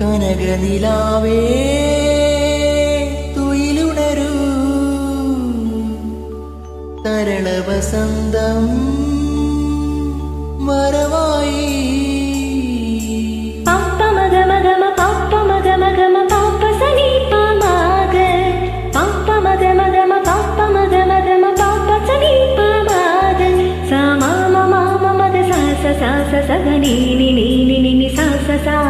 കനകനിലാവേ തുയിലുണരൂ. തരള വസന്തം മറവായി sa sa sa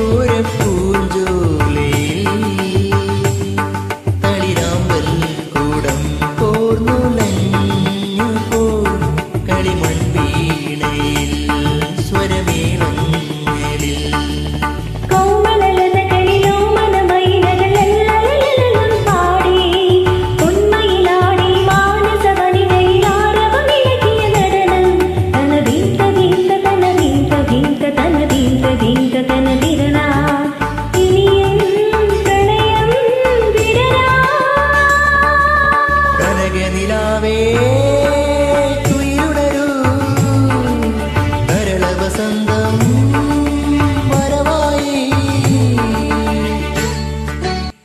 അഴകനിലാവേ